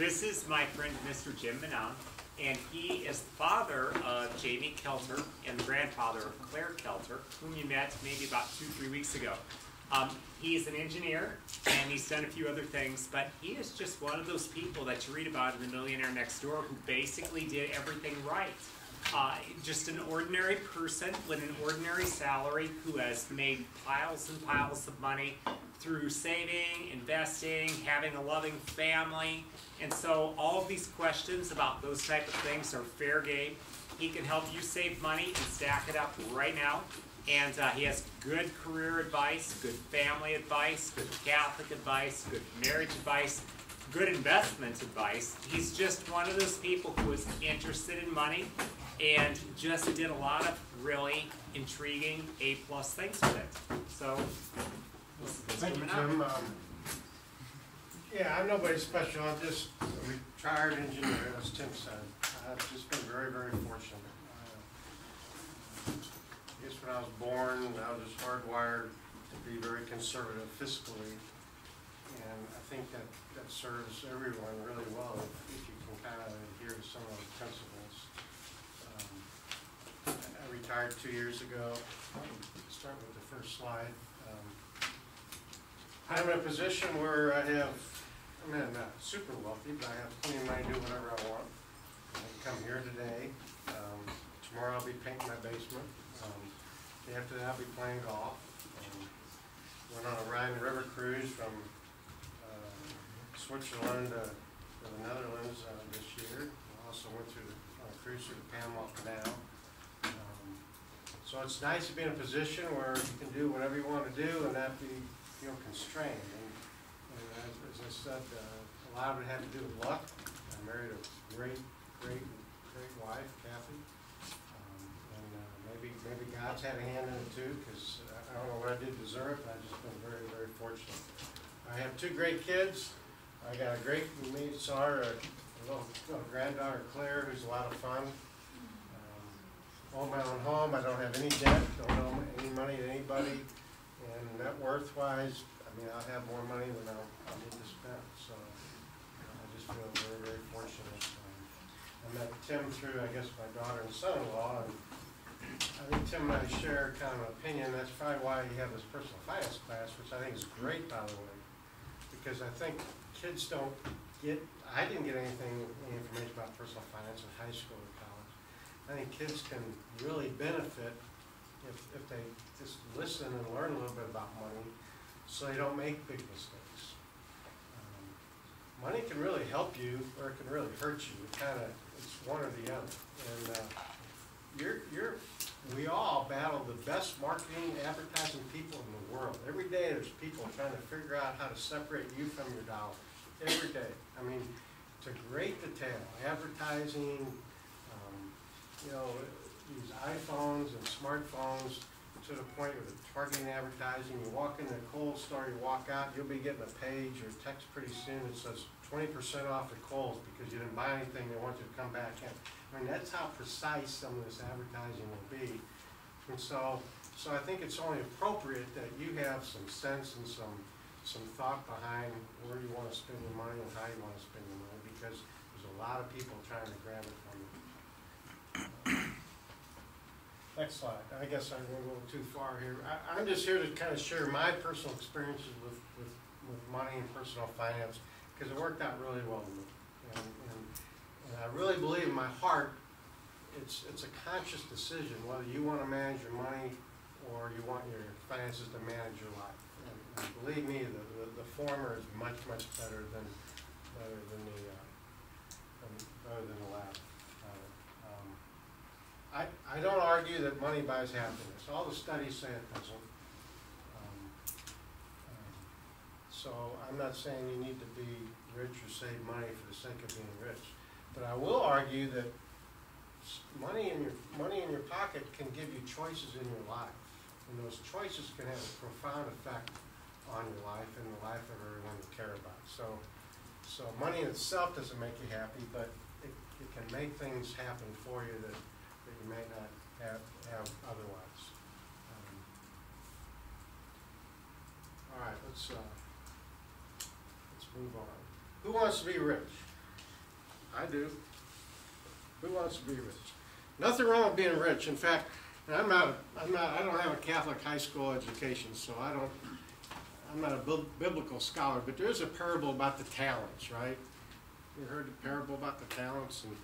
This is my friend Mr. Jim Menown, and he is the father of Jamie Kelter and the grandfather of Claire Kelter, whom you met maybe about two, three weeks ago. Um, he's an engineer and he's done a few other things, but he is just one of those people that you read about in The Millionaire Next Door who basically did everything right. Uh, just an ordinary person with an ordinary salary who has made piles and piles of money through saving, investing, having a loving family. And so all of these questions about those type of things are fair game. He can help you save money and stack it up right now. And uh, he has good career advice, good family advice, good Catholic advice, good marriage advice, good investment advice. He's just one of those people who is interested in money and just did a lot of really intriguing A plus things with it. So, Thank you. Tim. Um, Yeah, I'm nobody special, I'm just a retired engineer, as Tim said. I've just been very, very fortunate. Uh, I guess when I was born, I was just hardwired to be very conservative fiscally. And I think that, that serves everyone really well if if you can kind of adhere to some of those principles. Um, I retired two years ago. Start with the first slide. Um, I'm in a position where I have, I mean, I'm not super wealthy, but I have plenty of money to do whatever I want. I can come here today, um, tomorrow I'll be painting my basement, um, day after that I'll be playing golf. Um, Went on a Rhine River cruise from, uh, Switzerland to, the Netherlands, uh, this year. Also went through, the on a cruise through the Panama Canal. So it's nice to be in a position where you can do whatever you want to do and not be, feel constrained. And, and as, as I said, uh, a lot of it had to do with luck. I married a great, great, great wife, Kathy. Um, And, uh, maybe, maybe God's had a hand in it too, because I don't know what I did deserve, but I've just been very, very fortunate. I have two great kids. I got a great, may saw her, a little little granddaughter Claire, who's a lot of fun. Own my own home, I don't have any debt, don't owe any money to anybody, and net worth wise, I mean, I'll have more money than I'll, I'll need to spend, so I just feel very, very fortunate. Um, I met Tim through, I guess, my daughter and son-in-law, and I think Tim and I share kind of an opinion, that's probably why you have this personal finance class, which I think is great, by the way, because I think kids don't get, I didn't get anything, any information about personal finance in high school. I think kids can really benefit if, if they just listen and learn a little bit about money, so they don't make big mistakes. Um, Money can really help you, or it can really hurt you, it kinda, it's one or the other. And, uh, you're, you're, we all battle the best marketing, advertising people in the world. Every day, there's people trying to figure out how to separate you from your dollar, every day. I mean, to great detail, advertising, you know, these iPhones and smartphones to the point of targeting advertising. You walk in the Kohl's store, you walk out, you'll be getting a page or text pretty soon that says twenty percent off at Kohl's because you didn't buy anything, they want you to come back in. I mean, that's how precise some of this advertising will be. And so, so I think it's only appropriate that you have some sense and some, some thought behind where you wanna spend your money and how you wanna spend your money, because there's a lot of people trying to grab it from. Next slide, I guess I went a little too far here. I, I'm just here to kind of share my personal experiences with, with, with money and personal finance, because it worked out really well with me. And, and, and I really believe in my heart, it's, it's a conscious decision whether you want to manage your money or you want your finances to manage your life. And, and believe me, the, the, the former is much, much better than, better than the, uh, than, better than the latter. I, I don't argue that money buys happiness. All the studies say it doesn't. Um, um, So I'm not saying you need to be rich or save money for the sake of being rich. But I will argue that money in your, money in your pocket can give you choices in your life. And those choices can have a profound effect on your life and the life of everyone you care about. So, so money in itself doesn't make you happy, but it, it can make things happen for you that, may not have, have otherwise. Um, All right, let's, uh, let's move on. Who wants to be rich? I do. Who wants to be rich? Nothing wrong with being rich. In fact, I'm not, I'm not, I don't have a Catholic high school education, so I don't, I'm not a biblical scholar, but there is a parable about the talents, right? You heard the parable about the talents and,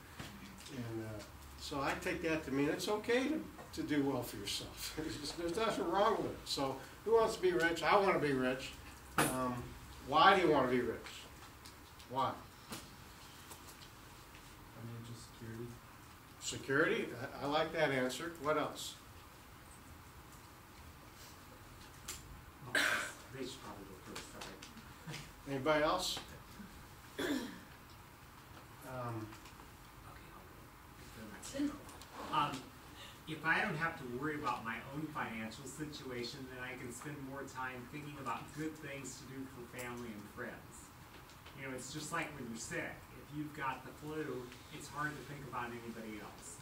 and, uh, so I take that to mean it's okay to, to do well for yourself. There's, nothing wrong with it. So who wants to be rich? I want to be rich. Um, why do you want to be rich? Why? Financial security. Security? I, I like that answer. What else? They should probably go first, sorry. Anybody else? Um, Okay, I'll go. Um, if I don't have to worry about my own financial situation, then I can spend more time thinking about good things to do for family and friends. You know, it's just like when you're sick. If you've got the flu, it's hard to think about anybody else.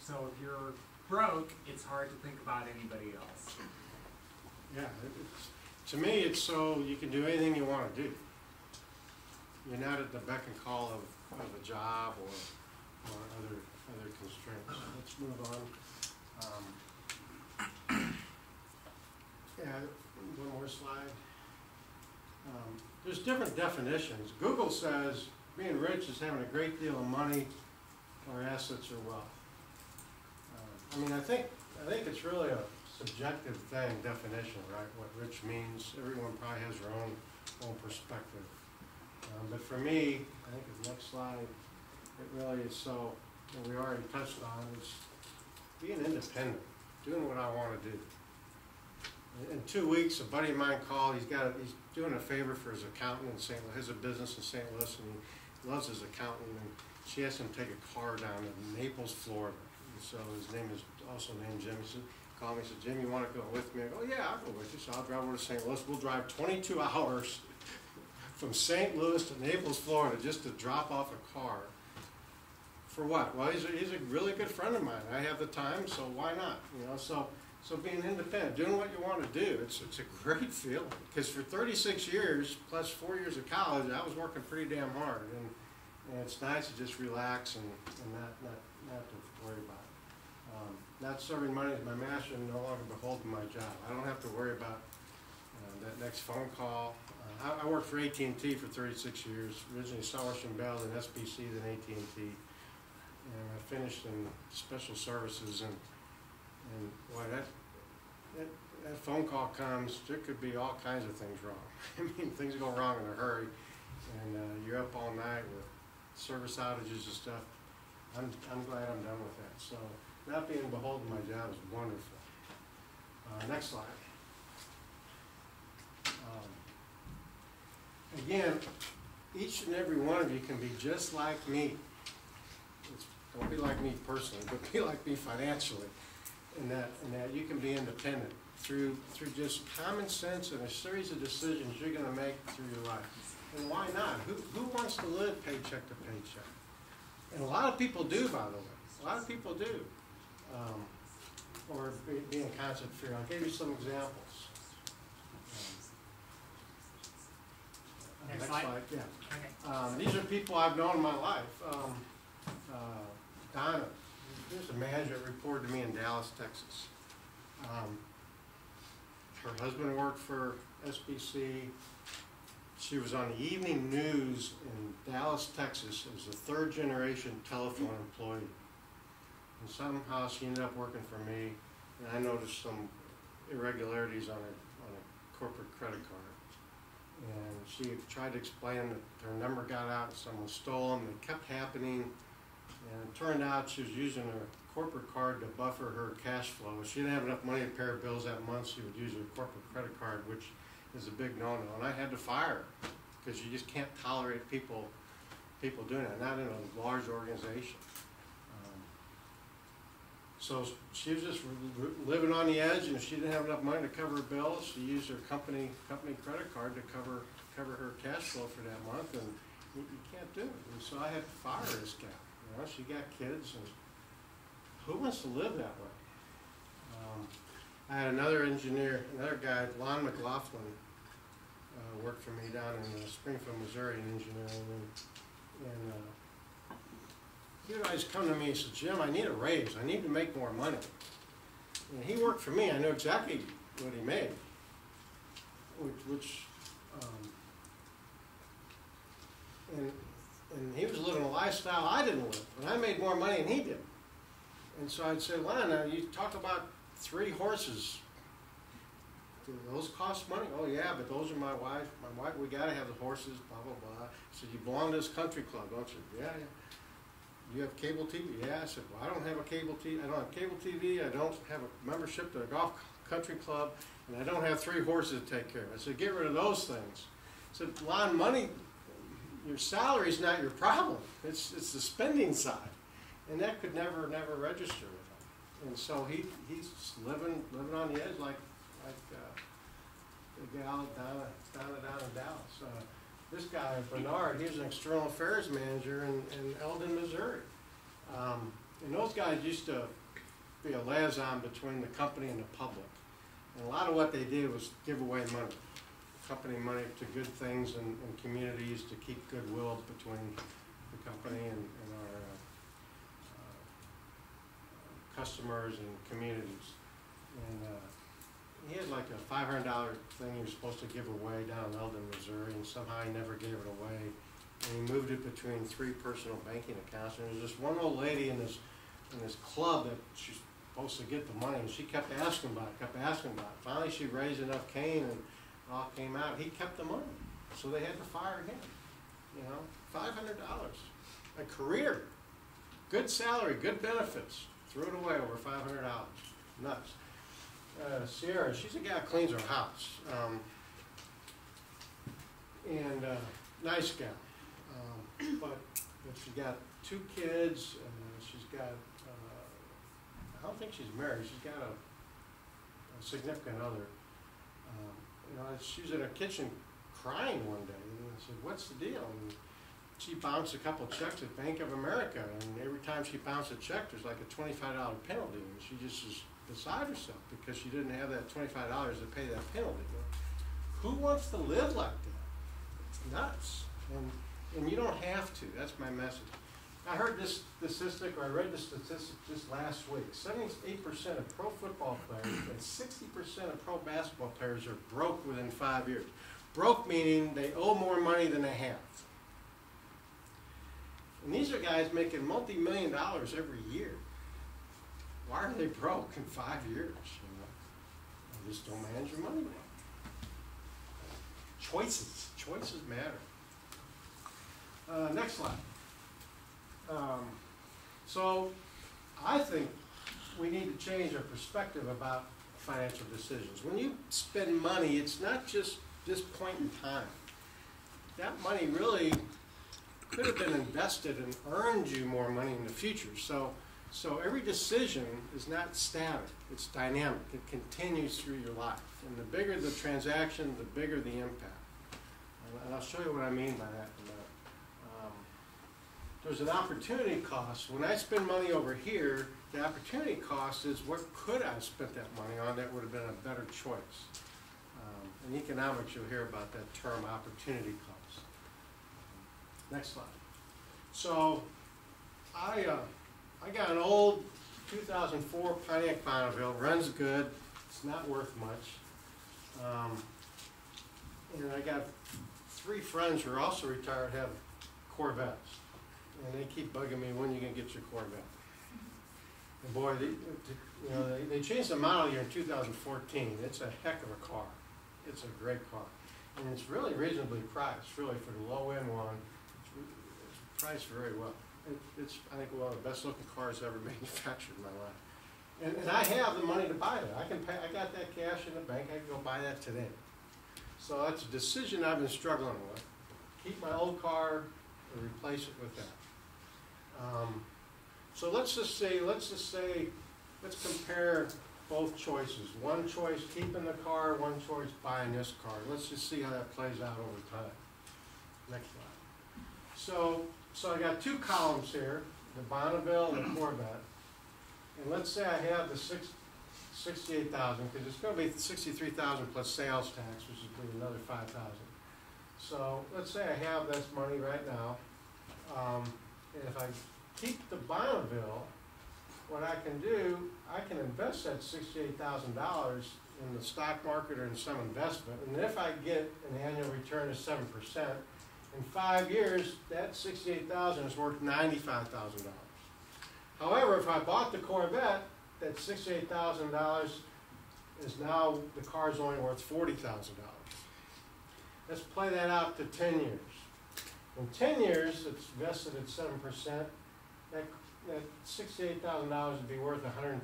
So if you're broke, it's hard to think about anybody else. yeah, to me, it's so you can do anything you want to do. You're not at the beck and call of, of a job or, or other, other constraints. Let's move on. Um, Yeah, one more slide. Um, There's different definitions. Google says being rich is having a great deal of money or assets or wealth. Uh, I mean, I think, I think it's really a subjective thing, definition, right? What rich means, everyone probably has their own, own perspective. Um, But for me, I think the next slide, it really is so, and we already touched on, is being independent, doing what I wanna do. In- two weeks, a buddy of mine called, he's got, a- he's doing a favor for his accountant in St. Louis, he has a business in St. Louis, and he loves his accountant, and she has him to take a car down to Naples, Florida. And so his name is also named Jim, he said, called me, he said, Jim, you wanna go with me? I go, yeah, I'll go with you, so I'll drive over to St. Louis, we'll drive twenty-two hours from St. Louis to Naples, Florida, just to drop off a car. For what? Well, he's a, he's a really good friend of mine. I have the time, so why not? You know, so, so being independent, doing what you want to do, it's, it's a great feeling. Because for thirty-six years, plus four years of college, I was working pretty damn hard. And, and it's nice to just relax and, and not, not, not to worry about it. Um, not serving money as my master and no longer beholden my job. I don't have to worry about uh, that next phone call. Uh, I, I worked for AT&T for thirty-six years, originally Southwestern Bell, then SBC, then AT&T. And I finished in special services and, and boy, that, that, that phone call comes, there could be all kinds of things wrong. I mean, things go wrong in a hurry and, uh, you're up all night with service outages and stuff. I'm, I'm glad I'm done with that. So not being beholden my job is wonderful. Uh, next slide. Um, Again, each and every one of you can be just like me. Don't be like me personally, but be like me financially. In that, in that you can be independent through, through just common sense and a series of decisions you're gonna make through your life. And why not? Who, who wants to live paycheck to paycheck? And a lot of people do, by the way. A lot of people do. Um, Or be, be in constant fear. I'll give you some examples. Um, Next Next slide. slide, yeah. Okay. Um, these are people I've known in my life. Um, uh, Donna, there's a manager that reported to me in Dallas, Texas. Um, her husband worked for SBC. She was on the evening news in Dallas, Texas, as a third generation telephone employee. And somehow she ended up working for me, and I noticed some irregularities on her, on a corporate credit card. And she tried to explain that her number got out someone stole them, it kept happening. And it turned out she was using her corporate card to buffer her cash flow. She didn't have enough money to pay her bills that month, she would use her corporate credit card, which is a big no-no. And I had to fire her, because you just can't tolerate people, people doing that, not in a large organization. Um, So she was just living on the edge, and if she didn't have enough money to cover her bills, she used her company, company credit card to cover, cover her cash flow for that month, and you, can't do it. And so I had to fire this gal, you got kids, and who wants to live that way? Um, I had another engineer, another guy, Lon McLaughlin, uh, worked for me down in uh, Springfield, Missouri in engineering, and, and, uh, he would always come to me and say, Jim, I need a raise, I need to make more money. And he worked for me, I knew exactly what he made, which, which, um, and, and he was lifestyle I didn't live, and I made more money than he did. And so I'd say, now you talk about three horses, do those cost money? Oh, yeah, but those are my wife, my wife, we gotta have the horses, blah, blah, blah. Said, you belong to this country club, don't you? Yeah, yeah. You have cable TV? Yeah, I said, well, I don't have a cable TV, I don't have cable TV, I don't have a membership to a golf country club, and I don't have three horses to take care of. I said, get rid of those things. I said, Lon, money, your salary is not your problem, it's, it's the spending side. And that could never, never register with him. And so he, he's living, living on the edge like, like, uh, the gal down, down, down in Dallas. Uh, this guy, Bernard, he was an external affairs manager in, in Eldon, Missouri. Um, and those guys used to be a liaison between the company and the public. And a lot of what they did was give away money, company money to good things and, and communities to keep goodwill between the company and, and our uh, uh, customers and communities. And uh, he had like a five hundred dollar thing he was supposed to give away down in Eldon, Missouri, and somehow he never gave it away. And he moved it between three personal banking accounts, and there was this one old lady in this, in this club that she's supposed to get the money, and she kept asking about it, kept asking about it. Finally, she raised enough cane, and all came out, he kept the money, so they had to fire him, you know, five hundred dollars, a career, good salary, good benefits, threw it away over five hundred dollars, nuts. Uh, Sierra, she's a gal who cleans her house. Um, and uh, nice gal. Um, but, but she's got two kids, and she's got, uh, I don't think she's married, she's got a, a significant other. Um, you know, she was in her kitchen crying one day, and I said, What's the deal? And she bounced a couple checks at Bank of America, and every time she bounced a check, there's like a $25 penalty, and she just is beside herself because she didn't have that twenty-five dollars to pay that penalty. Who wants to live like that? It's nuts. And, and you don't have to. That's my message. I heard this statistic, or I read this statistic just last week. Seventy-eight percent of pro football players and sixty percent of pro basketball players are broke within five years. Broke meaning they owe more money than they have. And these are guys making multi-million dollars every year why are they broke in five years? You know, they just don't manage your money well. Choices, choices matter. Uh, next slide. Um, so, I think we need to change our perspective about financial decisions. When you spend money, it's not just this point in time. That money really could have been invested and earned you more money in the future. So so every decision is not static, it's dynamic. It continues through your life. And the bigger the transaction, the bigger the impact. And I'll show you what I mean by that in a minute. Um, there's an opportunity cost. When I spend money over here, the opportunity cost is what could I have spent that money on that would have been a better choice. Um, in economics, you'll hear about that term opportunity cost. Next slide. So I, uh, I got an old 2004 Pontiac Bonneville, runs good, it's not worth much. Um, and I got three friends who are also retired have Corvettes. And they keep bugging me, when are you gonna get your Corvette? And boy, they, you know, they, changed the model year in 2014. It's a heck of a car. It's a great car. And it's really reasonably priced, really, for the low-end one. It's, priced very well. It, it's, I think, one of the best looking cars ever manufactured in my life. And, and I have the money to buy it. I can pay, I got that cash in the bank, I can go buy that today. So that's a decision I've been struggling with. Keep my old car or replace it with that. Um, so let's just say, let's just say, let's compare both choices. One choice keeping the car, one choice buying this car. Let's just see how that plays out over time. Next slide. So so I got two columns here, the Bonneville and the Corvette. And let's say I have the six, 68,000, because it's going to be 63,000 plus sales tax, which is going to be another 5,000. So let's say I have this money right now. Um, if I keep the Bonneville, what I can do, I can invest that sixty-eight thousand dollars in the stock market or in some investment, and if I get an annual return of seven percent, in five years, that sixty-eight thousand is worth ninety-five thousand dollars. However, if I bought the Corvette, that sixty-eight thousand dollars is now, the car's only worth forty thousand dollars. Let's play that out to ten years. In ten years, it's vested at seven percent, that, that sixty-eight thousand dollars would be worth a hundred and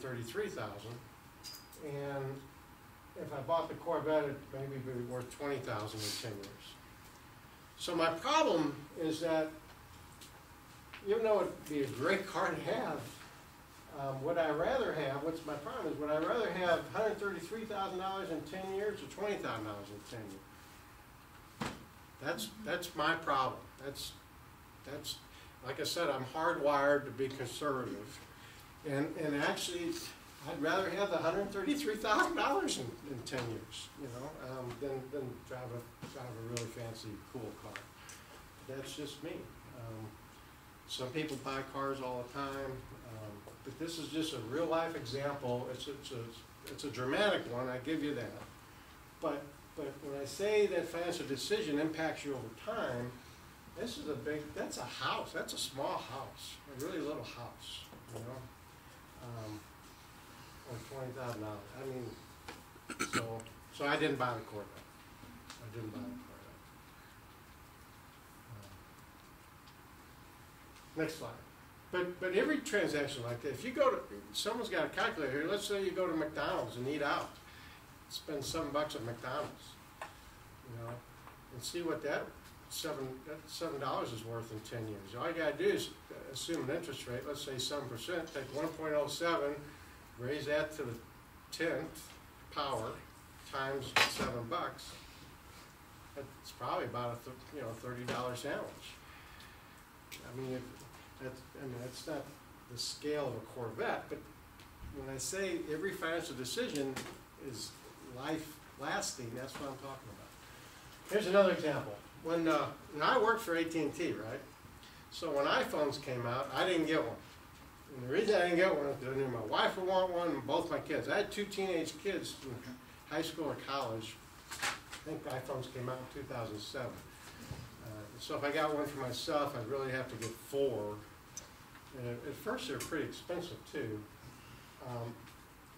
if I bought the Corvette, it maybe be worth twenty thousand in ten years. So my problem is that, even though it'd be a great car to have, um, would I rather have, what's my problem is, would I rather have hundred thirty-three thousand dollars in ten years or twenty thousand dollars in ten years? That's, that's my problem, that's, that's, like I said, I'm hardwired to be conservative. And, and actually, I'd rather have the hundred thirty-three thousand dollars in, in ten years, you know, um, than, than drive a, drive a really fancy, cool car. That's just me. Um, some people buy cars all the time, um, but this is just a real-life example. It's, it's a, it's a dramatic one, I give you that. But, but when I say that financial decision impacts you over time, this is a big, that's a house, that's a small house, a really little house, you know? Um, or twenty thousand dollars, I mean, so, so I didn't buy the Corvette. I didn't buy the Corvette. Um, Next slide. But, but every transaction like that, if you go to, someone's got a calculator here, let's say you go to McDonald's and eat out, spend seven bucks at McDonald's, you know, and see what that seven, seven dollars is worth in ten years. All you gotta do is uh, assume an interest rate, let's say seven percent, take one point oh seven, raise that to the tenth power, times seven bucks. It's probably about a, you know, thirty dollar sandwich. I mean, that's, I mean, that's not the scale of a Corvette, but when I say every financial decision is life lasting, that's what I'm talking about. Here's another example. When, uh, when I worked for AT&T, right? So when iPhones came out, I didn't get one. And the reason I didn't get one is because I knew my wife would want one, and both my kids. I had two teenage kids in high school or college. I think iPhones came out in 2007. Uh, so if I got one for myself, I'd really have to get four. And at, at first, they're pretty expensive too. Um,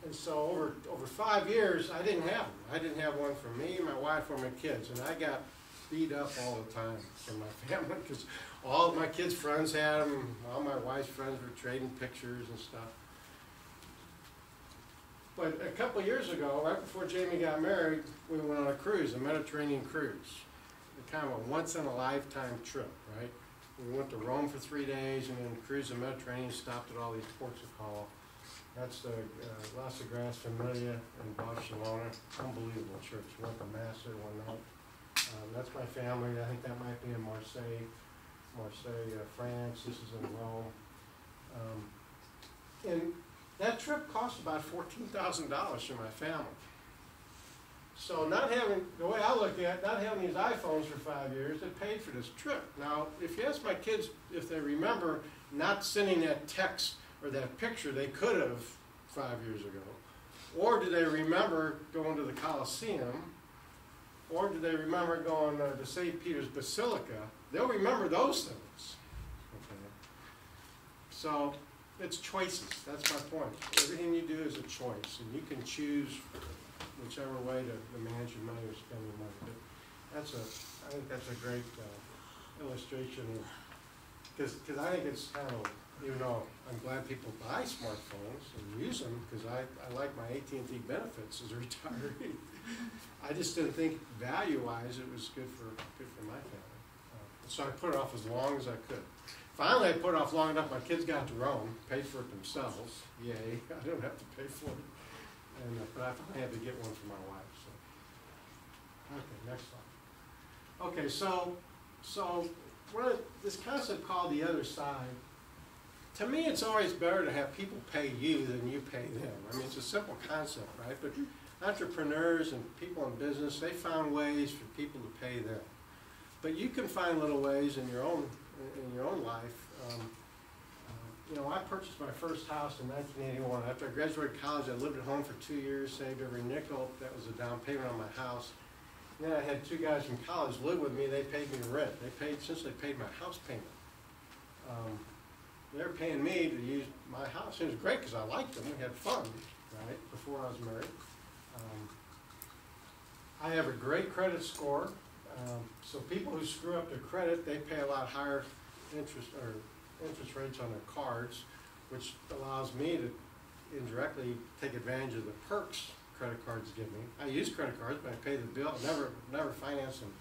and so over over five years, I didn't have them. I didn't have one for me, my wife, or my kids, and I got beat up all the time from my family because all my kids' friends had them. All my wife's friends were trading pictures and stuff. But a couple years ago, right before Jamie got married, we went on a cruise, a Mediterranean cruise. Kind of a once in a lifetime trip, right? We went to Rome for three days and then cruised the Mediterranean, stopped at all these ports of call. That's the uh, La Sagrada Familia in Barcelona, unbelievable church. Went to mass there one night. Um, that's my family. I think that might be in Marseille, Marseille, uh, France. This is in Rome. Um, and that trip cost about fourteen thousand dollars for my family. So not having, the way I look at it, not having these iPhones for five years, it paid for this trip. Now, if you ask my kids if they remember not sending that text or that picture they could have five years ago, or do they remember going to the Colosseum, or do they remember going uh, to St. Peter's Basilica, they'll remember those things. Okay. So it's choices. That's my point. Everything you do is a choice, and you can choose whichever way to, manage your money or spend your money. But that's a, I think that's a great uh, illustration of, because I think it's kind of, even though I'm glad people buy smartphones and use them, because I, I like my AT&T benefits as a retiree. I just didn't think value-wise it was good for, good for my family. Uh, So I put it off as long as I could. Finally, I put it off long enough, my kids got to Rome, paid for it themselves, yay, I don't have to pay for it. And, uh, but I finally had to get one for my wife, so. Okay, next slide. Okay, so, so, what, this concept called the other side, to me, it's always better to have people pay you than you pay them. I mean, it's a simple concept, right? But entrepreneurs and people in business, they found ways for people to pay them. But you can find little ways in your own, in your own life. Um, uh, you know, I purchased my first house in nineteen eighty-one. After I graduated college, I lived at home for two years, saved every nickel. That was a down payment on my house. Then I had two guys from college live with me. They paid me rent. They paid, essentially paid my house payment. Um, They're paying me to use my house. It was great because I liked them. We had fun, right, before I was married. Um, I have a great credit score. Um, so people who screw up their credit, they pay a lot higher interest, or interest rates on their cards, which allows me to indirectly take advantage of the perks credit cards give me. I use credit cards, but I pay the bill, never, never finance them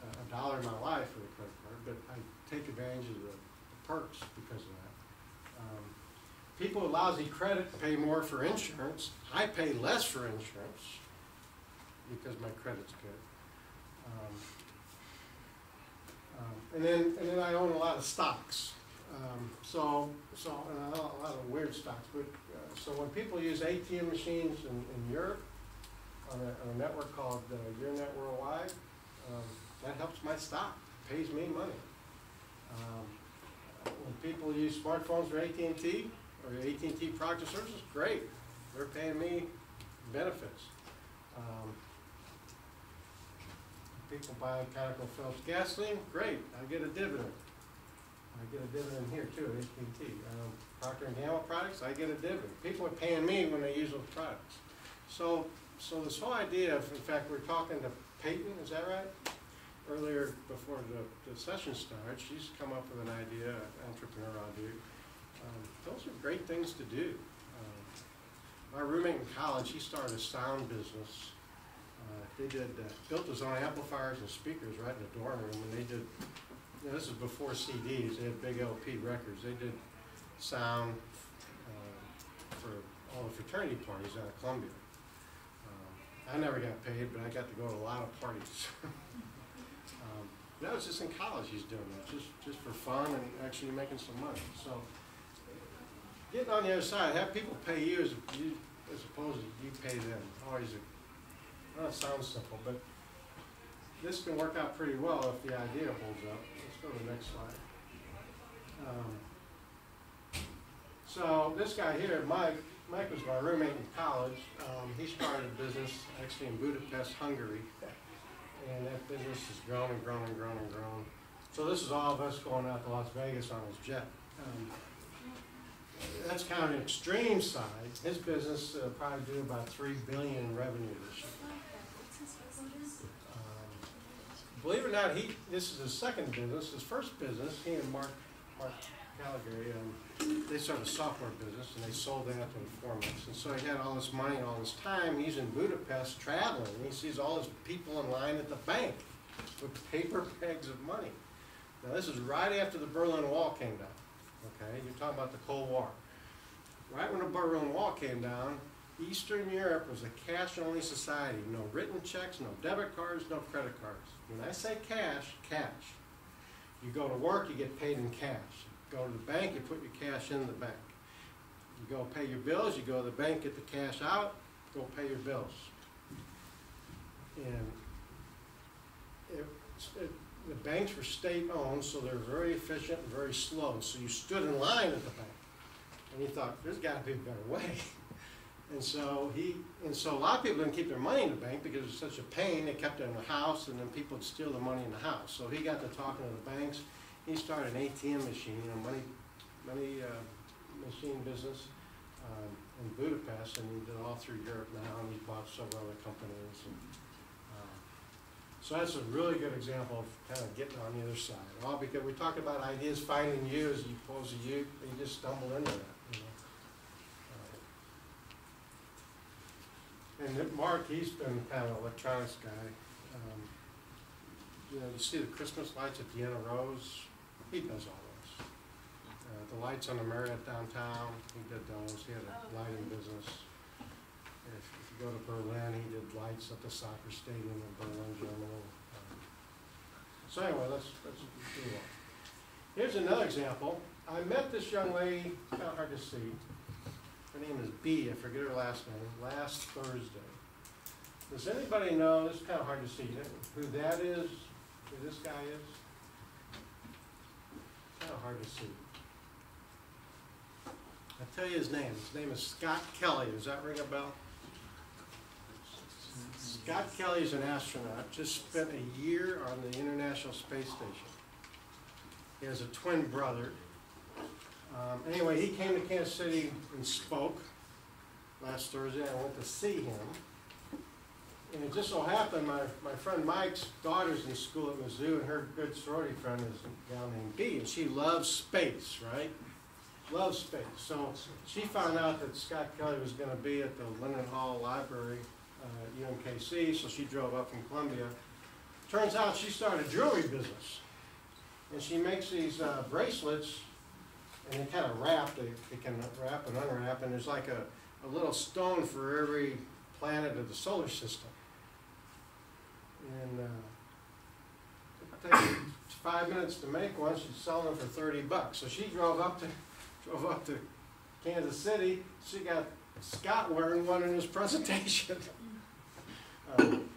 uh, a dollar in my life with a credit card, but I take advantage of the the perks because of that. Um, People with lousy credit pay more for insurance. I pay less for insurance because my credit's good. Um, um, And then, and then I own a lot of stocks. Um, So, so, and a lot of weird stocks, but, uh, so when people use ATM machines in, in Europe, on a, on a network called uh, Euronet Worldwide, um, that helps my stock, pays me money. Um, When people use smartphones for AT&T, or AT&T product or services, great, they're paying me benefits. Um, People buy ConocoPhillips gasoline, great, I get a dividend. I get a dividend here too, at AT&T. Um, Procter Gamble products, I get a dividend. People are paying me when they use those products. So, so this whole idea of, in fact, we're talking to Peyton, is that right? Earlier, before the, the session started, she's come up with an idea, entrepreneur idea. Those are great things to do. Um, My roommate in college, he started a sound business. Uh, They did, uh, built his own amplifiers and speakers right in the dorm room, and they did, you know, this is before CDs, they had big LP records, they did sound uh, for all the fraternity parties out of Columbia. Um, I never got paid, but I got to go to a lot of parties. Um, That was just in college he's doing that, just, just for fun and actually making some money, so. Getting on the other side, have people pay you as, you, as opposed to you pay them, always a, well, it sounds simple, but this can work out pretty well if the idea holds up. Let's go to the next slide. Um, So this guy here, Mike, Mike was my roommate in college. Um, he started a business actually in Budapest, Hungary. And that business has grown and grown and grown and grown. So this is all of us going out to Las Vegas on his jet. Um, That's kind of an extreme side. His business uh, probably do about three billion in revenue this year. Um, Believe it or not, he, this is his second business. His first business, he and Mark, Mark Calgary, um, they started a software business and they sold that in four months. And so he had all this money, all this time. He's in Budapest traveling. He sees all his people in line at the bank with paper bags of money. Now, this is right after the Berlin Wall came down. Okay, you're talking about the Cold War. Right when the Berlin Wall came down, Eastern Europe was a cash-only society. No written checks, no debit cards, no credit cards. When I say cash, cash. You go to work, you get paid in cash. Go to the bank, you put your cash in the bank. You go pay your bills, you go to the bank, get the cash out, go pay your bills. And it, it, the banks were state-owned, so they're very efficient and very slow. So you stood in line at the bank, and you thought, there's gotta be a better way. And so he, and so a lot of people didn't keep their money in the bank because it was such a pain. They kept it in the house, and then people would steal the money in the house. So he got to talking to the banks. He started an ATM machine, a money, money uh, machine business um, in Budapest, and he did it all through Europe now, and he's bought several other companies. And, so that's a really good example of kind of getting on the other side. All because we talk about ideas finding you as opposed to you, you just stumble into that. You know? Uh, And Mark, he's been kind of an electronics guy. Um, You know, you see the Christmas lights at the end of Rose, he does all those. Uh, The lights on the Marriott downtown, he did those, he had a lighting business. If go to Berlin, he did lights at the soccer stadium in Berlin, Germany. Um, So anyway, let's, let's on. Here's another example. I met this young lady, kind of hard to see. Her name is B, I forget her last name, last Thursday. Does anybody know, this is kind of hard to see, who that is, who this guy is? Kind of hard to see. I'll tell you his name. His name is Scott Kelly. Does that ring a bell? Scott Kelly is an astronaut, just spent a year on the International Space Station. He has a twin brother. Um, anyway, he came to Kansas City and spoke last Thursday. I went to see him. And it just so happened, my, my friend Mike's daughter's in school at Mizzou, and her good sorority friend is a gal named Bee, and she loves space, right? Loves space. So she found out that Scott Kelly was gonna be at the Linda Hall Library, uh, UMKC, so she drove up from Columbia. Turns out she started a jewelry business. And she makes these uh, bracelets, and they kind of wrap, they, they can wrap and unwrap, and there's like a, a little stone for every planet of the solar system. And, uh, it takes five minutes to make one, she's selling them for thirty bucks. So she drove up to, drove up to Kansas City, she got Scott wearing one in his presentation. Um,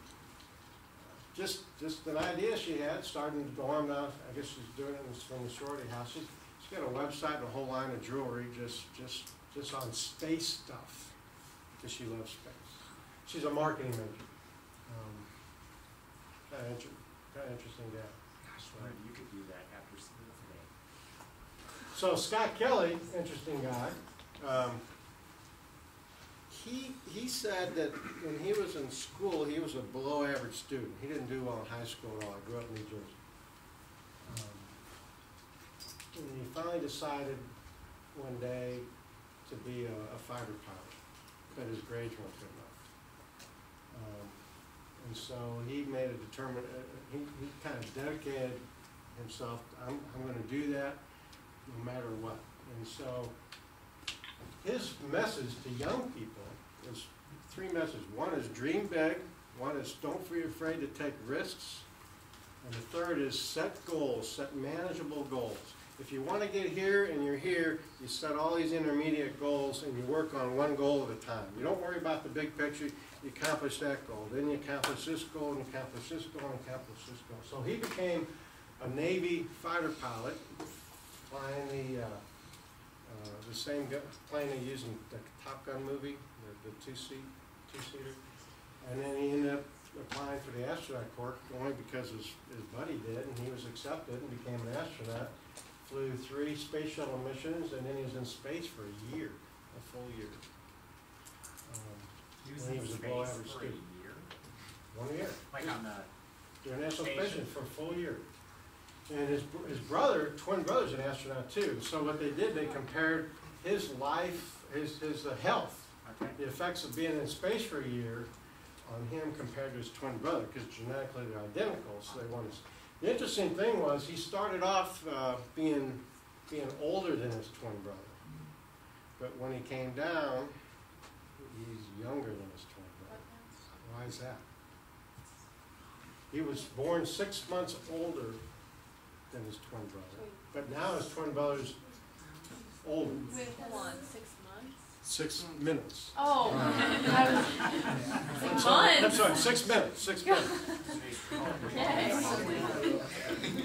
Just, just an idea she had, starting to go on now, I guess she's doing it from the sorority house. She's, she's got a website and a whole line of jewelry, just, just, just on space stuff, because she loves space. She's a marketing major. Um, Kinda inter, kinda interesting gal. Gosh, Leonard, you could do that after school today. So Scott Kelly, interesting guy. Um, he, he said that when he was in school, he was a below average student. He didn't do well in high school at all. He grew up in New Jersey. Um, And he finally decided one day to be a, a fighter pilot, but his grades weren't good enough. Um, And so he made a determined, uh, he, he kind of dedicated himself, I'm, I'm gonna do that no matter what. And so his message to young people is three messages. One is dream big, one is don't be afraid to take risks, and the third is set goals, set manageable goals. If you want to get here and you're here, you set all these intermediate goals and you work on one goal at a time. You don't worry about the big picture, you accomplish that goal, then you accomplish this goal, and accomplish this goal, and accomplish this goal. So he became a Navy fighter pilot, flying the, uh, uh, the same plane they used in the Top Gun movie, the, two-seat, two-seater. And then he ended up applying for the astronaut corps, only because his, his buddy did, and he was accepted and became an astronaut. Flew three space shuttle missions, and then he was in space for a year, a full year. Um, He was he was a below space average student. year, One year. like on the, International. Station for a full year. And his, his brother, twin brother's an astronaut too, so what they did, they compared his life, his, his uh, health, the effects of being in space for a year on him compared to his twin brother, because genetically they're identical, so they wanted. The interesting thing was, he started off, uh, being, being older than his twin brother. But when he came down, he's younger than his twin brother. Why is that? He was born six months older than his twin brother, but now his twin brother's older, Wait, hold on, six? Six minutes. Oh, I was, I'm six sorry, I'm sorry, six minutes, six minutes. Okay.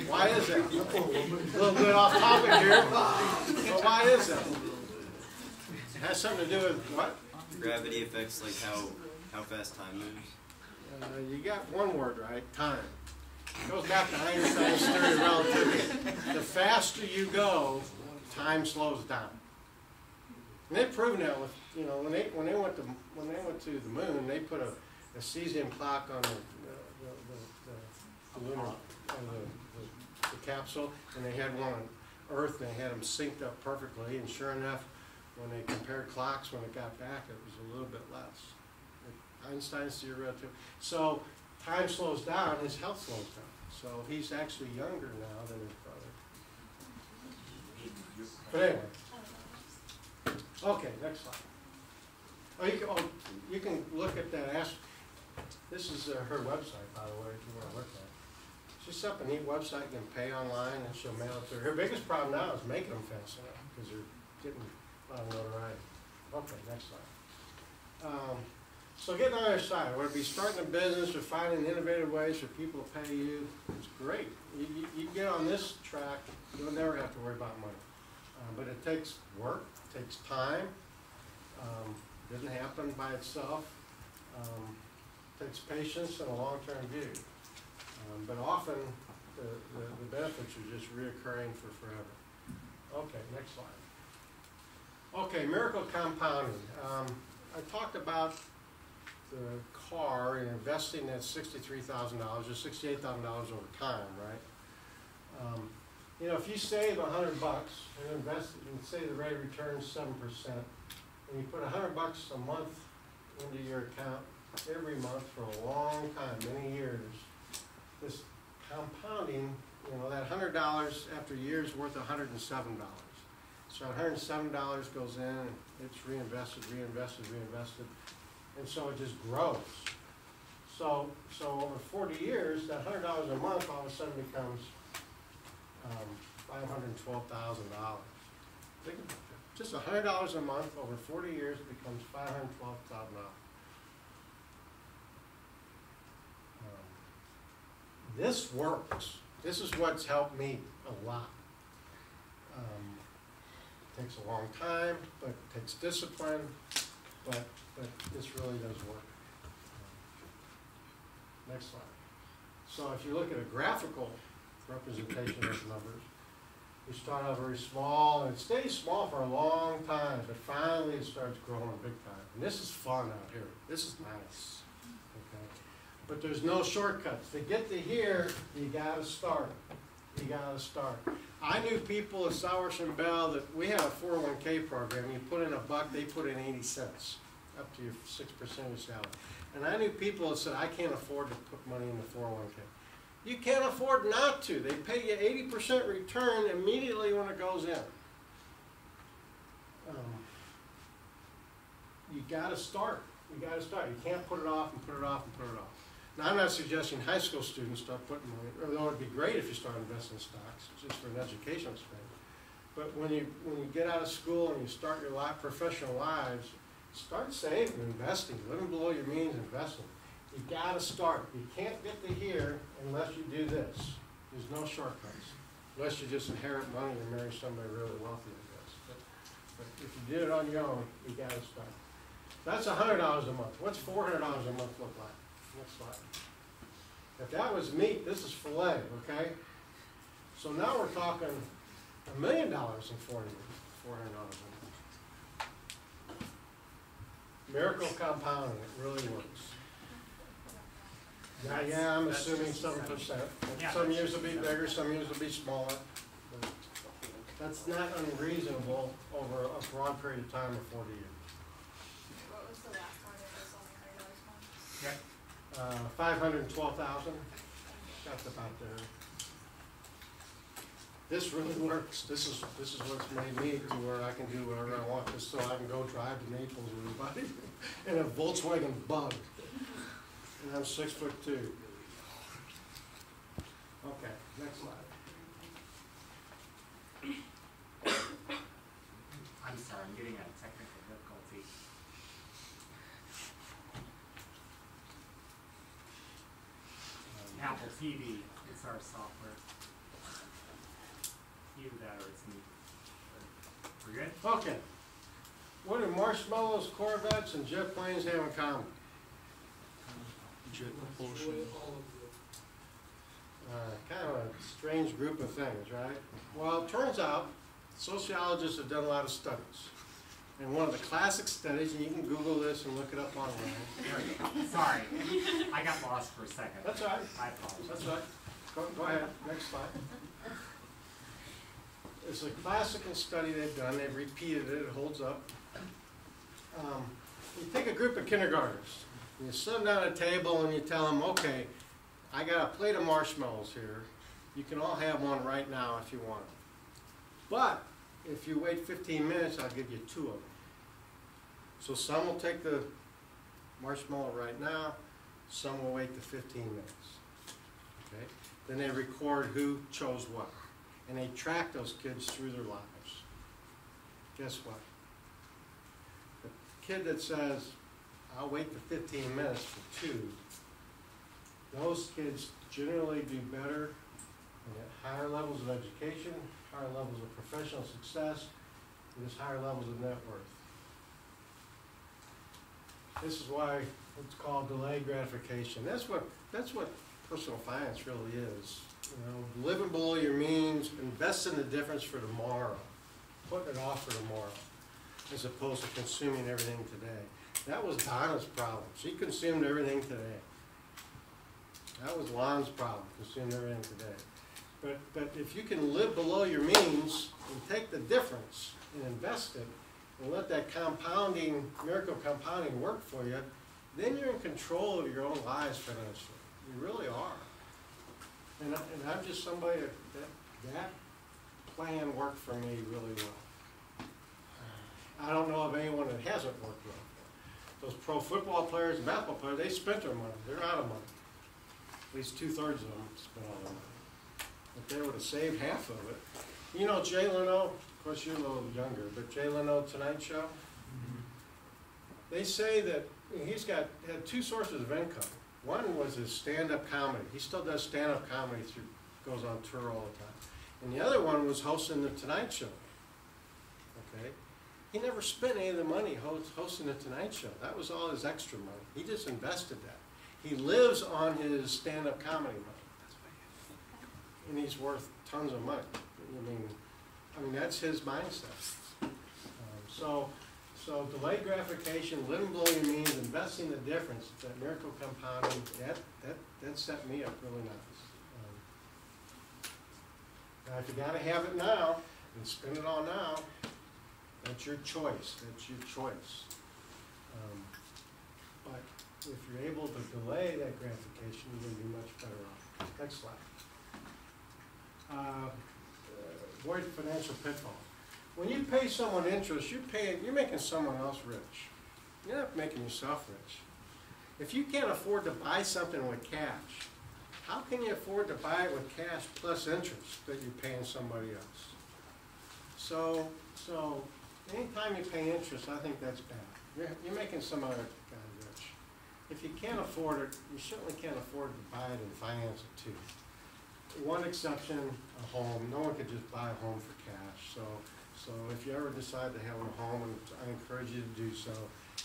Why is that? A little bit off topic here, but why is that? It has something to do with what? Gravity affects like how how fast time moves. Uh, you got one word right, time. It Goes back to Einstein's theory of relativity. The faster you go, time slows down. And they've proven that with, you know, when they, when they went to, when they went to the moon, they put a, a cesium clock on the, the, the, the lunar, on the, the, the capsule, and they had one on Earth, and they had them synced up perfectly, and sure enough, when they compared clocks, when it got back, it was a little bit less. Einstein's theory relativity. So time slows down, his health slows down. So he's actually younger now than his brother. But anyway. Okay, next slide. Oh, you can, oh, you can look at that, ask, this is uh, her website, by the way, if you wanna look at it. She's up a neat website, you can pay online and she'll mail it to her. Her biggest problem now is making them fast enough, because they're getting a lot of notoriety. Okay, next slide. Um, so getting on other side, whether it be starting a business or finding innovative ways for people to pay you, it's great. You, you, you get on this track, you'll never have to worry about money. Uh, but it takes work, takes time, um, doesn't happen by itself. Um, takes patience and a long-term view. Um, but often, the, the, the benefits are just reoccurring for forever. Okay, next slide. Okay, miracle compounding. Um, I talked about the car and investing at sixty-three thousand dollars or sixty-eight thousand dollars over time, right? You know, if you save a hundred bucks and invest, it, and say the rate of return is seven percent, and you put a hundred bucks a month into your account every month for a long time, many years, this compounding, you know, that hundred dollars after years worth a hundred and seven dollars. So hundred and seven dollars goes in, and it's reinvested, reinvested, reinvested, and so it just grows. So, so over forty years, that hundred dollars a month all of a sudden becomes, um, five hundred and twelve thousand dollars. Think about that, just a hundred dollars a month over forty years becomes five hundred and twelve thousand dollars. Um, This works, this is what's helped me a lot. Um, Takes a long time, but it takes discipline, but, but this really does work. Next slide. So if you look at a graphical representation of numbers, you start out very small, and it stays small for a long time, but finally it starts growing big time. And this is fun out here, this is nice, okay? But there's no shortcuts. To get to here, you gotta start, you gotta start. I knew people at Southwestern Bell that we had a four oh one K program, you put in a buck, they put in eighty cents, up to your six percent of your salary. And I knew people that said, I can't afford to put money in the four oh one K. You can't afford not to, they pay you eighty percent return immediately when it goes in. Um, You gotta start, you gotta start, you can't put it off and put it off and put it off. Now, I'm not suggesting high school students start putting money, although it'd be great if you start investing in stocks, just for an educational expense. But when you, when you get out of school and you start your life, professional lives, start saving, investing, living below your means, investing. You gotta start, you can't get to here unless you do this, there's no shortcuts. Unless you just inherit money and marry somebody really wealthy, I guess. But, but if you did it on your own, you gotta start. That's hundred dollars a month, what's four hundred dollars a month look like? Next slide. If that was meat, this is filet, okay? So now we're talking a million dollars in forty years, four hundred dollars a month. Miracle compounding, it really works. Yeah, yeah, I'm That's- assuming that's seven seven. percent. Yeah. Some years will be bigger, some years will be smaller. but That's not unreasonable over a broad period of time of forty years. What was the last one, it was only hundred dollars one? Okay. Uh, five hundred and twelve thousand, that's about there. This really works, this is, this is what's made me to where I can do whatever I want, just so I can go drive to Naples with everybody in a Volkswagen Bug. And I'm six foot two. Okay, next slide. I'm sorry, I'm getting a technical difficulty. Apple TV, it's our software. Either that or it's me. We're good? Okay. What do marshmallows, Corvettes, and jet planes have in common? Jet propulsion. Uh, kind of a strange group of things, right? Well, it turns out sociologists have done a lot of studies. And one of the classic studies, and you can Google this and look it up online. There go. Sorry, I got lost for a second. That's all right, I apologize. that's all right. Go, go ahead, next slide. It's a classical study they've done, they've repeated it, it holds up. Um, You take a group of kindergartners, you sit them down at a table and you tell them, okay, I got a plate of marshmallows here. You can all have one right now if you want. But if you wait fifteen minutes, I'll give you two of them. So some will take the marshmallow right now, some will wait the fifteen minutes. Okay? Then they record who chose what, and they track those kids through their lives. Guess what? The kid that says, I'll wait the fifteen minutes for two, those kids generally do better and at higher levels of education, higher levels of professional success, and just higher levels of net worth. This is why it's called delayed gratification. That's what, that's what personal finance really is. You know, living below your means, investing the difference for tomorrow, putting it off for tomorrow, as opposed to consuming everything today. That was Donna's problem. She consumed everything today. That was Lon's problem, consumed everything today. But, but if you can live below your means and take the difference and invest it, and let that compounding, miracle compounding work for you, then you're in control of your own lives financially. You really are. And, I, and I'm just somebody that, that, that plan worked for me really well. I don't know of anyone that hasn't worked well. Those pro football players and basketball players, they spent their money, they're out of money. At least two-thirds of them spent all their money. If they would have saved half of it. You know Jay Leno, of course you're a little younger, but Jay Leno Tonight Show? They say that he's got, had two sources of income. One was his stand-up comedy. He still does stand-up comedy through, goes on tour all the time. And the other one was hosting the Tonight Show. He never spent any of the money hosting the Tonight Show. That was all his extra money. He just invested that. He lives on his stand-up comedy money. And he's worth tons of money. I mean, I mean, that's his mindset. Um, So, so delayed gratification, living below your means, investing the difference, that miracle compounding, that, that, that set me up really nice. Um, Now, if you gotta have it now, and spend it all now, that's your choice, that's your choice. Um, But if you're able to delay that gratification, you're gonna be much better off. Next slide. Uh, Avoid financial pitfalls. When you pay someone interest, you're paying, you're making someone else rich. You're not making yourself rich. If you can't afford to buy something with cash, how can you afford to buy it with cash plus interest that you're paying somebody else? So, so, anytime you pay interest, I think that's bad. You're, you're making some other guy rich. If you can't afford it, you certainly can't afford to buy it and finance it too. One exception, a home, no one could just buy a home for cash, so, so if you ever decide to have a home, and I encourage you to do so,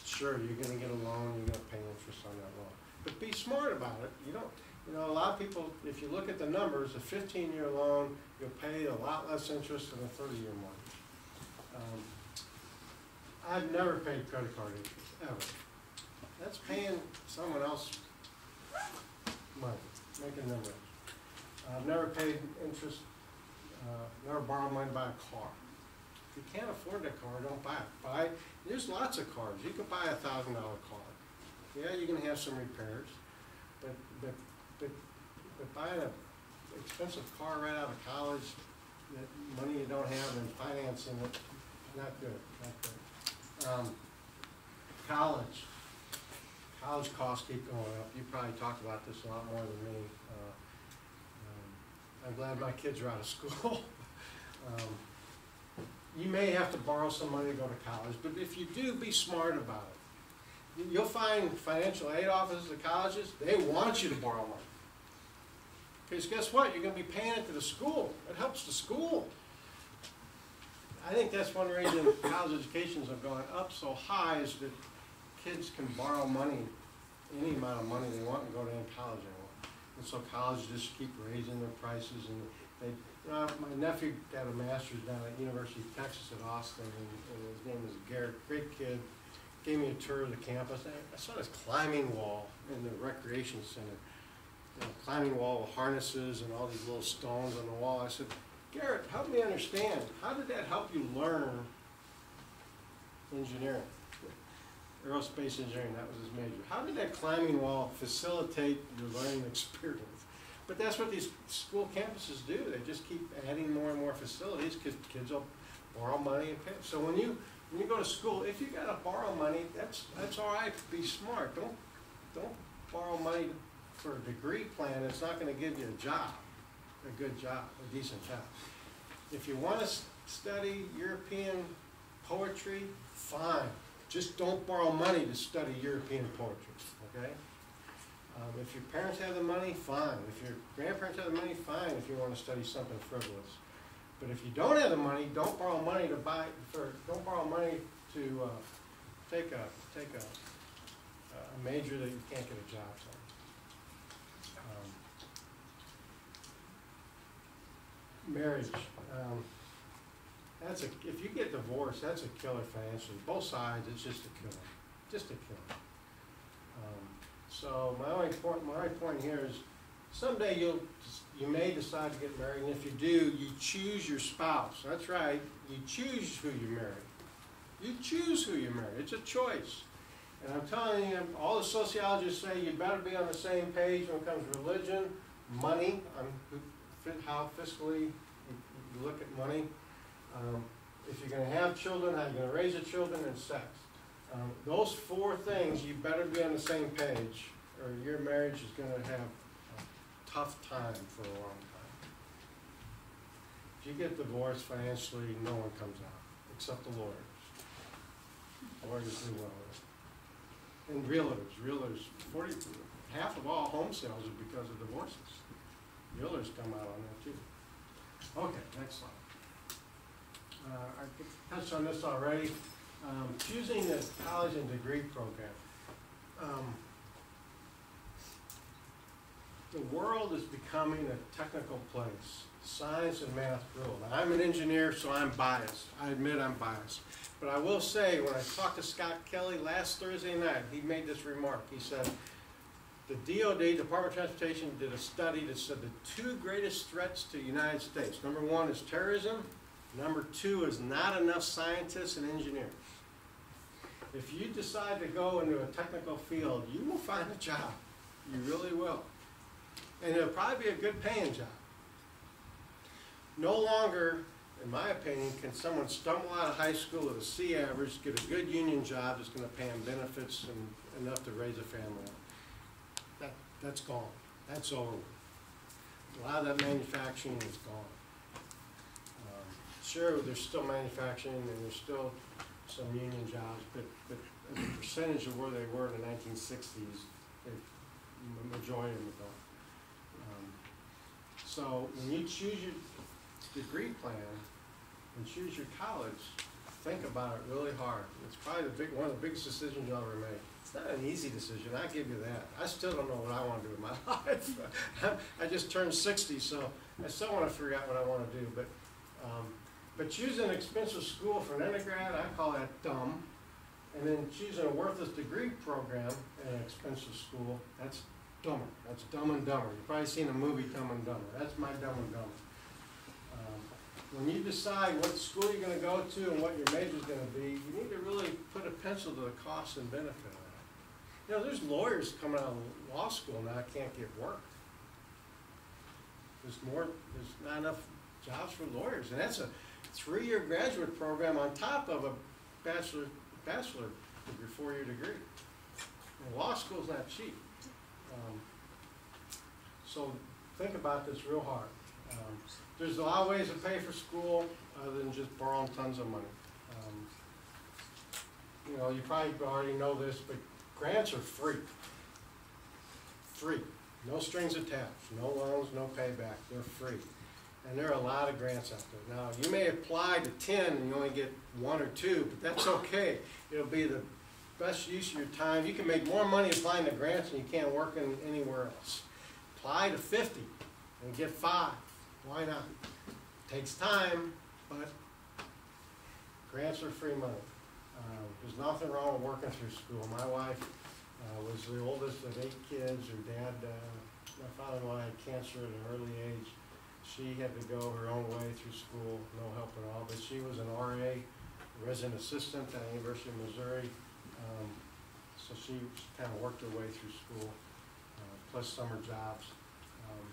sure, you're gonna get a loan, you're gonna pay interest on that loan. But be smart about it, you don't, you know, a lot of people, if you look at the numbers, a fifteen-year loan, you'll pay a lot less interest than a thirty-year mortgage. Um, I've never paid credit card interest, ever. That's paying someone else money, making them rich. I've never paid interest, uh, never borrowed money to buy a car. If you can't afford that car, don't buy it. Buy, there's lots of cars, you could buy a thousand dollar car. Yeah, you're gonna have some repairs, but, but, but, but buying an expensive car right out of college, that money you don't have and financing it, not good, not good. Um, college, college costs keep going up, you probably talk about this a lot more than me. Uh, um, I'm glad my kids are out of school. Um, You may have to borrow some money to go to college, but if you do, be smart about it. You'll find financial aid offices at colleges, they want you to borrow money. Because guess what, you're gonna be paying it to the school, it helps the school. I think that's one reason college educations have gone up so high is that kids can borrow money, any amount of money they want and go to any college they want. And so colleges just keep raising their prices and they, you know, my nephew got a master's down at University of Texas at Austin and, and his name is Garrett, great kid. Gave me a tour of the campus. I saw this climbing wall in the recreation center. You know, climbing wall with harnesses and all these little stones on the wall. I said, Garrett, help me understand, how did that help you learn engineering? Aerospace engineering, that was his major. How did that climbing wall facilitate your learning experience? But that's what these school campuses do, they just keep adding more and more facilities, because kids will borrow money and pay. So when you, when you go to school, if you gotta borrow money, that's, that's all right, be smart, don't, don't borrow money for a degree plan, it's not gonna give you a job, a good job, a decent job. If you wanna study European poetry, fine, just don't borrow money to study European poetry, okay? Um, if your parents have the money, fine, if your grandparents have the money, fine, if you wanna study something frivolous. But if you don't have the money, don't borrow money to buy, for, don't borrow money to, uh, take a, take a, a major that you can't get a job from. Um, Marriage, um, that's a, if you get divorced, that's a killer financially, both sides, it's just a killer, just a killer. Um, So my only point, my only point here is, someday you'll, you may decide to get married, and if you do, you choose your spouse, that's right, you choose who you marry. You choose who you marry, it's a choice. And I'm telling you, all the sociologists say you better be on the same page when it comes to religion, money, fit- how fiscally you look at money. Um, If you're gonna have children, how you're gonna raise the children, and sex. Um, Those four things, you better be on the same page, or your marriage is gonna have a tough time for a long time. If you get divorced financially, no one comes out, except the lawyers. Lawyers do well. And realtors, realtors, forty, half of all home sales are because of divorces. Realtors come out on that too. Okay, next slide. Uh, I touched on this already, um, choosing a college and degree program. Um, The world is becoming a technical place, science and math rule. Now, I'm an engineer, so I'm biased, I admit I'm biased. But I will say, when I talked to Scott Kelly last Thursday night, he made this remark, he said, the DOD, Department of Transportation, did a study that said the two greatest threats to the United States, number one is terrorism, number two is not enough scientists and engineers. If you decide to go into a technical field, you will find a job, you really will. And it'll probably be a good paying job. No longer, in my opinion, can someone stumble out of high school with a C average, get a good union job that's gonna pay them benefits and enough to raise a family. That, that's gone, that's over. with. A lot of that manufacturing is gone. Um, Sure, there's still manufacturing and there's still some union jobs, but, but as a percentage of where they were in the nineteen sixties, the majority of them are gone. Um, So when you choose your degree plan and choose your college, think about it really hard. It's probably the big, one of the biggest decisions you'll ever make. Not an easy decision, I give you that. I still don't know what I wanna do with my life. I just turned sixty, so I still wanna figure out what I wanna do, but, um, but choosing an expensive school for an undergrad, I call that dumb. And then choosing a worthless degree program in an expensive school, that's dumber. That's dumb and dumber. You've probably seen the movie Dumb and Dumber. That's my Dumb and Dumber. Um, When you decide what school you're gonna go to and what your major's gonna be, you need to really put a pencil to the cost and benefit. You know, there's lawyers coming out of law school now can't get work. There's more, there's not enough jobs for lawyers, and that's a three-year graduate program on top of a bachelor, bachelor degree, four-year degree. And law school's not cheap. Um, So think about this real hard. Um, There's a lot of ways to pay for school other than just borrowing tons of money. Um, You know, you probably already know this, but grants are free. Free, no strings attached, no loans, no payback, they're free. And there are a lot of grants out there. Now, you may apply to ten and you only get one or two, but that's okay. It'll be the best use of your time. You can make more money applying to grants than you can working anywhere else. Apply to fifty and get five, why not? It Takes time, but grants are free money. There's nothing wrong with working through school. My wife uh, was the oldest of eight kids. Her dad, uh, my father-in-law had cancer at an early age. She had to go her own way through school, no help at all, but she was an RA, resident assistant at the University of Missouri. Um, So she kind of worked her way through school, uh, plus summer jobs. Um,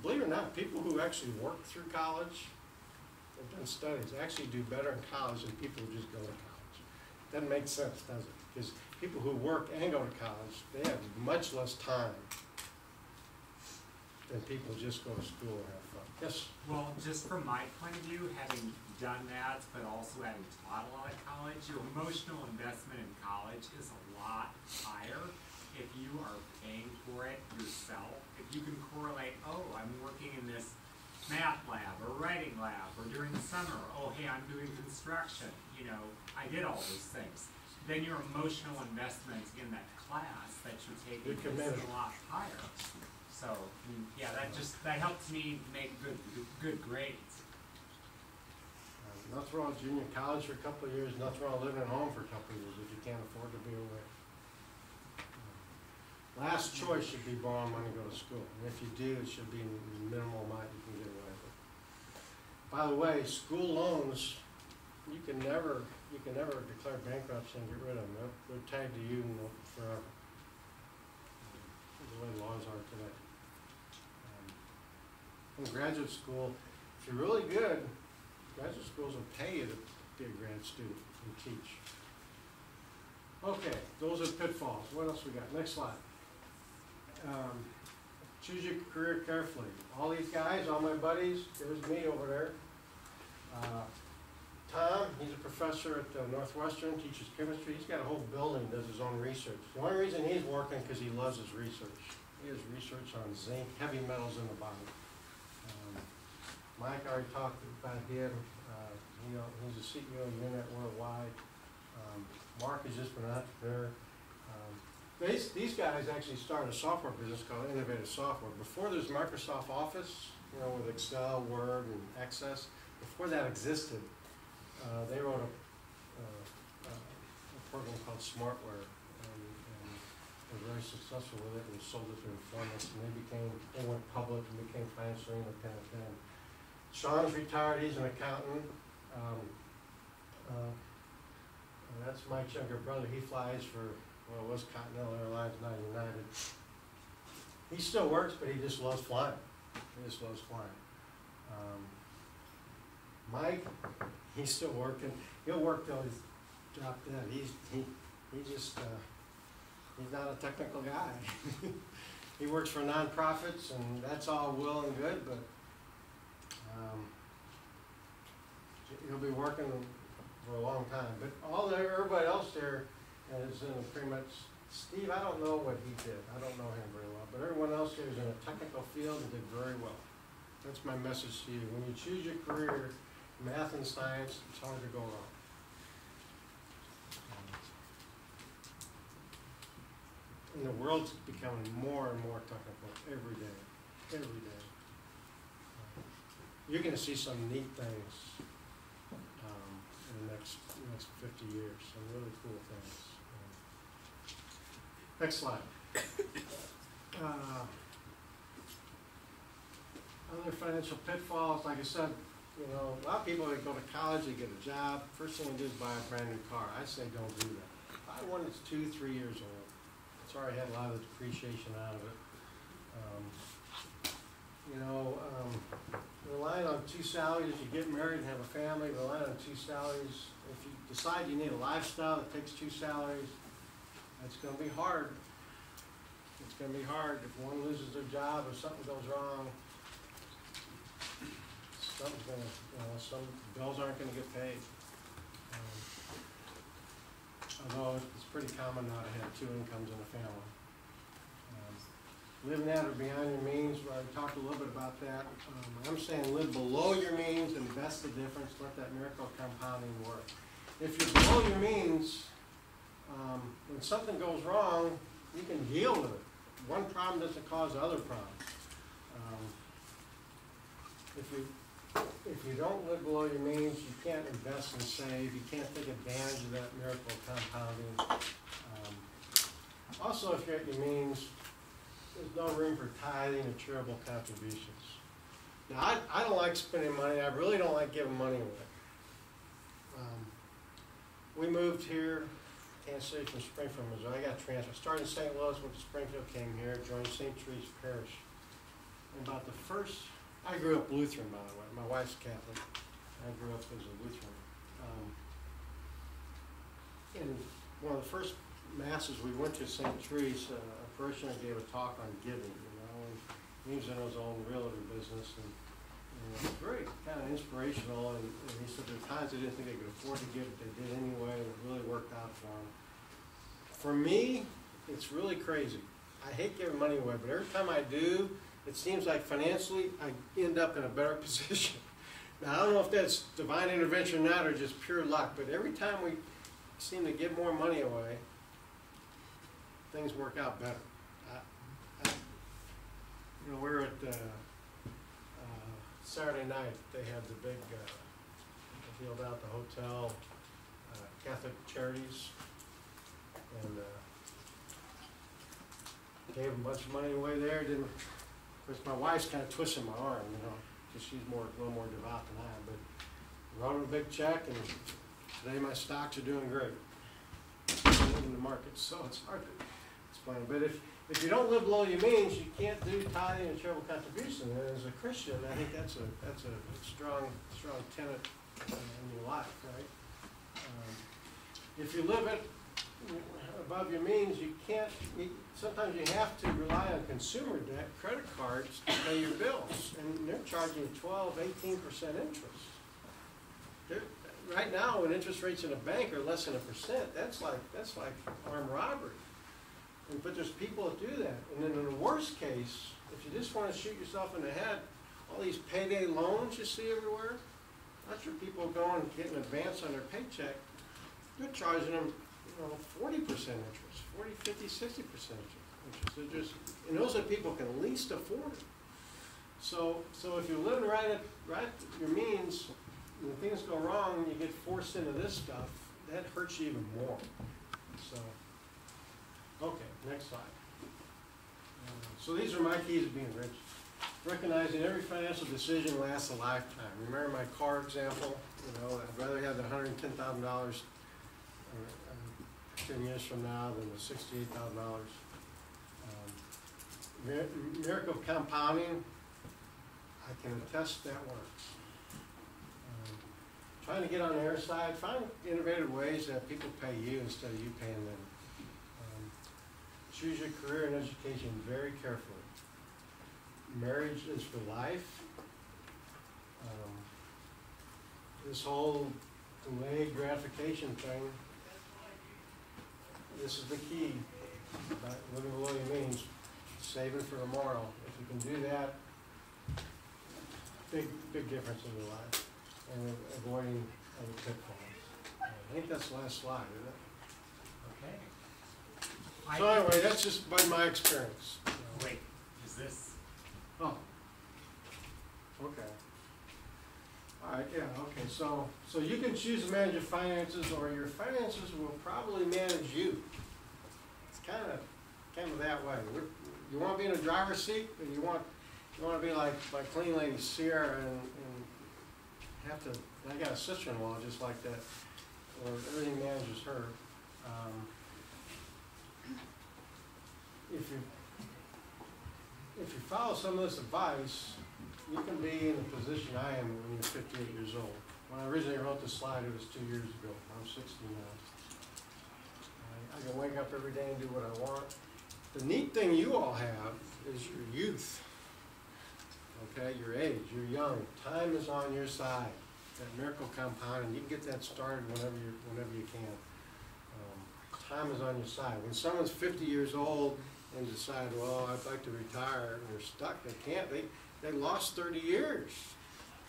Believe it or not, people who actually work through college, have done studies, actually do better in college than people who just go to college. Doesn't make sense, does it? Because people who work and go to college, they have much less time than people who just go to school and have fun. Yes, Well, just from my point of view, having done that, but also having taught a lot at college, your emotional investment in college is a lot higher if you are paying for it yourself. If you can correlate, oh, I'm working in this math lab or writing lab, or during the summer, oh, hey, I'm doing construction, you know, I did all those things. Then your emotional investment in that class that you're taking Good is commitment. a lot higher. So, yeah, that just, that helps me make good, good grades. Nothing wrong with junior college for a couple of years, nothing wrong with living at home for a couple of years if you can't afford to be away. Last choice should be borrowing money to go to school, and if you do, it should be the minimal amount you can get away with. By the way, school loans, you can never, you can never declare bankruptcy and get rid of them, they're, tied to you forever. The way laws are today. Um, In graduate school, if you're really good, graduate schools will pay you to be a grad student and teach. Okay, those are pitfalls. What else we got? Next slide. Um, choose your career carefully. All these guys, all my buddies, there's me over there. Uh, Tom, he's a professor at uh, Northwestern, teaches chemistry. He's got a whole building, does his own research. The only reason he's working, because he loves his research. He has research on zinc, heavy metals in the body. Um, Mike already talked about him, uh, you know, he's a CEO of Unit Worldwide. Um, Mark has just been an entrepreneur. These, guys actually started a software business called Innovative Software. Before there's Microsoft Office, you know, with Excel, Word, and Access, before that existed, uh, they wrote a, uh, uh, a program called Smartware, and, and were very successful with it, and sold it to Informix, and they became, they went public and became financially independent then. Sean's retired, he's an accountant. Um, uh, that's Mike's younger brother, he flies for, well, it was Continental Airlines, not United. He still works, but he just loves flying, he just loves flying. Um, Mike, he's still working, he'll work till he's dropped dead, he's, he, he just, uh, he's not a technical guy. He works for nonprofits, and that's all well and good, but, um, he'll be working for a long time, but all the, everybody else there is in pretty pre-meds. Steve, I don't know what he did, I don't know him very well, but everyone else here is in a technical field and did very well. That's my message to you, when you choose your career, math and science, it's hard to go wrong. And the world's becoming more and more technical every day, every day. You're gonna see some neat things, um, in the next, next fifty years, some really cool things. Next slide. Uh, Other financial pitfalls, like I said, you know, a lot of people, they go to college, they get a job, first thing they do is buy a brand new car. I say don't do that. Buy one that's two, three years old. It's already had a lot of depreciation out of it. Um, You know, um, relying on two salaries, if you get married and have a family, relying on two salaries. If you decide you need a lifestyle that takes two salaries, it's gonna be hard. It's gonna be hard if one loses their job or something goes wrong. Something's gonna, you know, some bills aren't gonna get paid. Um, Although it's pretty common now to have two incomes in a family. Um, Living at or beyond your means, well, I talked a little bit about that. Um, I'm saying live below your means, invest the difference, let that miracle compounding work. If you're below your means, um, when something goes wrong, you can deal with it. One problem doesn't cause other problems. Um, If you, if you don't live below your means, you can't invest and save, you can't take advantage of that miracle compounding. Um, Also, if you're at your means, there's no room for tithing or charitable contributions. Now, I, I don't like spending money, I really don't like giving money away. Um, We moved here, Kansas City from Springfield, Missouri, I got transferred, started in St. Louis, went to Springfield, came here, joined St. Teresa's Parish. And about the first, I grew up Lutheran, by the way, my wife's Catholic, I grew up as a Lutheran. Um, And one of the first masses we went to St. Teresa, a parishioner gave a talk on giving, you know, and he was in his own realtor business and, was very kind of inspirational and, and he said there were times they didn't think they could afford to give, but they did anyway, and it really worked out for them. For me, it's really crazy. I hate giving money away, but every time I do, it seems like financially, I end up in a better position. Now, I don't know if that's divine intervention or not, or just pure luck, but every time we seem to give more money away, things work out better. I- I- You know, we were at, uh, Saturday night, they had the big, uh, they healed out the hotel, uh, Catholic Charities, and, uh, gave a bunch of money away there, didn't, of course, my wife's kinda twisting my arm, you know, cause she's more, a little more devout than I am, but wrote a big check, and today my stocks are doing great. In the market, so it's hard to explain, but if, if you don't live below your means, you can't do tithing and charitable contribution, and as a Christian, I think that's a, that's a strong, strong tenet in your life, right? Um, If you live it above your means, you can't, you- sometimes you have to rely on consumer debt, credit cards to pay your bills, and they're charging 12, 18 percent interest. They're, right now, when interest rates in a bank are less than a percent, that's like, that's like armed robbery. And, but there's people that do that, and then in the worst case, if you just wanna shoot yourself in the head, all these payday loans you see everywhere, that's where people go and get an advance on their paycheck, they're charging them, you know, forty percent interest, forty, fifty, sixty percent interest. They're just, and those are people can least afford it. So, so if you're living right at, right your means, when things go wrong, and you get forced into this stuff, that hurts you even more, so. Okay, next slide. So these are my keys to being rich. Recognizing every financial decision lasts a lifetime. Remember my car example, you know, I'd rather have the hundred and ten thousand dollars uh, ten years from now than the sixty-eight thousand dollars. Um, Miracle of compounding, I can attest that works. Um, Trying to get on their side, find innovative ways that people pay you instead of you paying them. Choose your career and education very carefully. Marriage is for life. Um, This whole delayed gratification thing, this is the key, about living below your means, saving for tomorrow. If you can do that, big, big difference in your life, and avoiding other pitfalls. I think that's the last slide? So anyway, that's just by my experience. Wait, is this, Oh. Okay. All right, yeah, okay, so, so you can choose to manage your finances, or your finances will probably manage you. It's kinda, kinda that way. We're- You wanna be in the driver's seat, or you want, you wanna be like, like clean lady Sierra and, and have to, I got a sister-in-law just like that, where everything manages her. Um, If you, if you follow some of this advice, you can be in the position I am when you're fifty-eight years old. When I originally wrote this slide, it was two years ago, I'm sixty now. I- I can wake up every day and do what I want. The neat thing you all have is your youth. Okay, your age, you're young, time is on your side. That miracle compounding, you can get that started whenever you, whenever you can. Um, Time is on your side. When someone's fifty years old and decide, well, I'd like to retire, and they're stuck, they can't, they, they lost thirty years.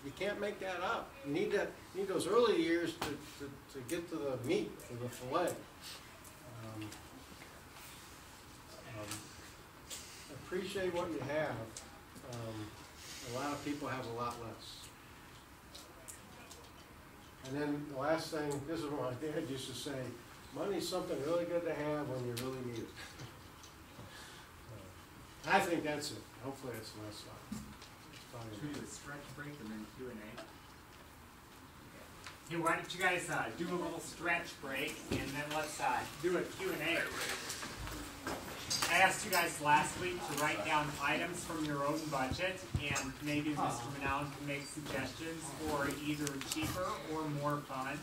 You can't make that up. You need that, need those early years to, to, to get to the meat, to the fillet. Um, um, Appreciate what you have. Um, a lot of people have a lot less. And then the last thing, this is what my dad used to say, money's something really good to have when you really need it. I think that's it. Hopefully that's the last slide. It's should we do a stretch break and then Q and A? Hey, why don't you guys, uh, do a little stretch break and then let's, uh, do a Q and A. I asked you guys last week to write down items from your own budget and maybe Mr. Menown can make suggestions for either cheaper or more fun.